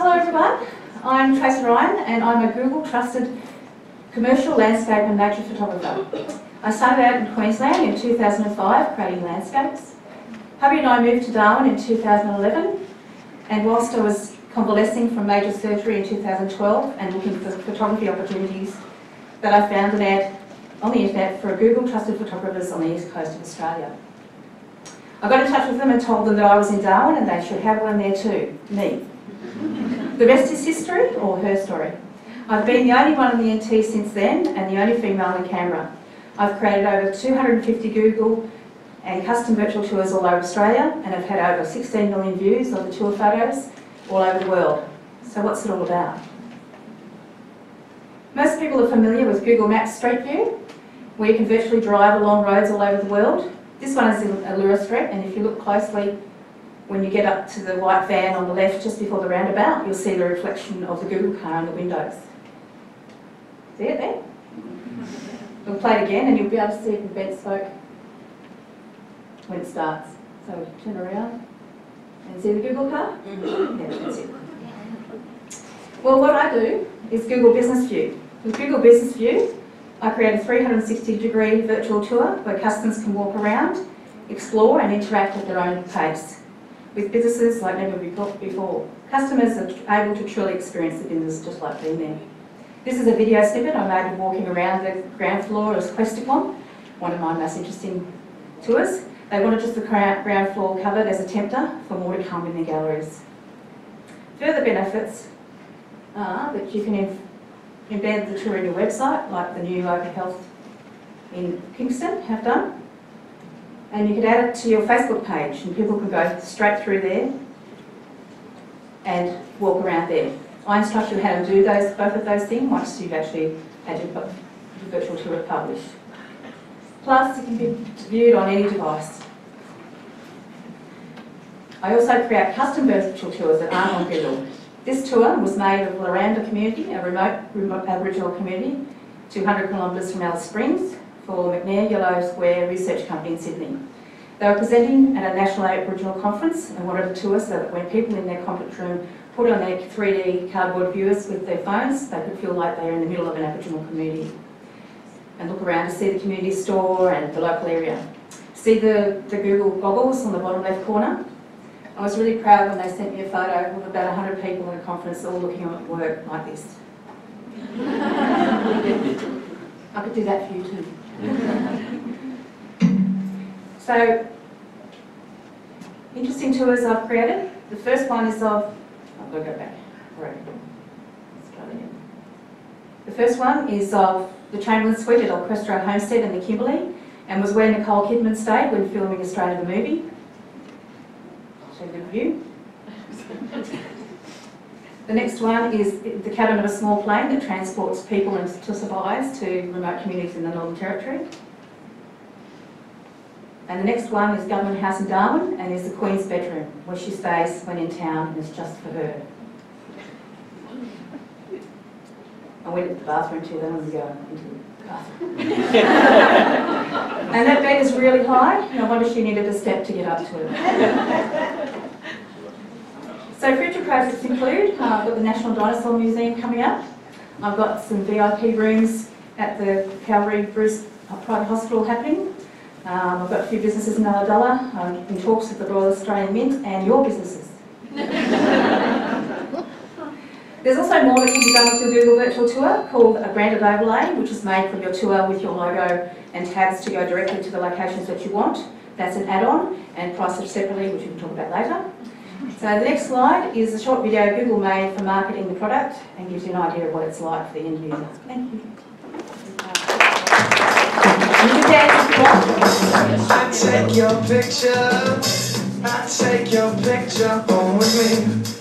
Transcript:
Hello everyone, I'm Tracy Ryan and I'm a Google trusted commercial landscape and nature photographer. I started out in Queensland in 2005 creating landscapes. Hubby and I moved to Darwin in 2011 and whilst I was convalescing from major surgery in 2012 and looking for photography opportunities that I found an ad on the internet for a Google trusted photographers on the east coast of Australia. I got in touch with them and told them that I was in Darwin and they should have one there too, me. The rest is history, or her story. I've been the only one in the NT since then and the only female in Canberra. I've created over 250 Google and custom virtual tours all over Australia and have had over 16 million views of the tour photos all over the world. So what's it all about? Most people are familiar with Google Maps Street View, where you can virtually drive along roads all over the world this one is in Allura Street, and if you look closely, when you get up to the white van on the left, just before the roundabout, you'll see the reflection of the Google car in the windows. See it there? We'll play it again, and you'll be able to see it in BentSpoke when it starts. So turn around and see the Google car? Mm-hmm. Yeah, that's it. Well, what I do is Google Business View. With Google Business View, I create a 360 degree virtual tour where customers can walk around, explore and interact at their own pace with businesses like never before. Customers are able to truly experience the business just like being there. This is a video snippet I made of walking around the ground floor of Questacon, one of my most interesting tours. They wanted just the ground floor covered as a tempter for more to come in their galleries. Further benefits are that you can embed the tour in your website, like the new Open Health in Kingston have done. And you could add it to your Facebook page and people can go straight through there and walk around there. I instruct you how to do those, both of those things once you've actually had your virtual tour published. Plus, it can be viewed on any device. I also create custom virtual tours that aren't on Google. This tour was made of Laramba community, a remote, remote Aboriginal community, 200 kilometres from Alice Springs, for McNair Yellow Square Research Company in Sydney. They were presenting at a National Aboriginal Conference and wanted a tour so that when people in their conference room put on their 3D cardboard viewers with their phones, they could feel like they were in the middle of an Aboriginal community and look around to see the community store and the local area. See the, the Google goggles on the bottom left corner? I was really proud when they sent me a photo of about 100 people at a conference all looking at work like this. I could do that for you too. so, interesting tours I've created. The first one is of, I've got to go back. Right. Let's try again. The first one is of the Chamberlain Suite at El Questro Homestead in the Kimberley and was where Nicole Kidman stayed when filming Australia the movie Show good view. The next one is the cabin of a small plane that transports people and to supplies to remote communities in the Northern Territory. And the next one is Government House in Darwin and is the Queen's bedroom where she stays when in town and it's just for her. I went to the bathroom too, then I was going into the bathroom. and that bed is really high, no wonder if she needed a step to get up to it. So future projects include, uh, I've got the National Dinosaur Museum coming up. I've got some VIP rooms at the Calvary Bruce Private Hospital happening. Um, I've got a few businesses in Ulladulla. I'm in talks with the Royal Australian Mint and your businesses. There's also more that can be done with your Google Virtual Tour called a branded overlay, which is made for your tour with your logo and tags to go directly to the locations that you want. That's an add-on and priced separately, which we can talk about later. So the next slide is a short video Google made for marketing the product and gives you an idea of what it's like for the end user. Thank you. You can dance if you want. I take your picture, I take your picture home with me.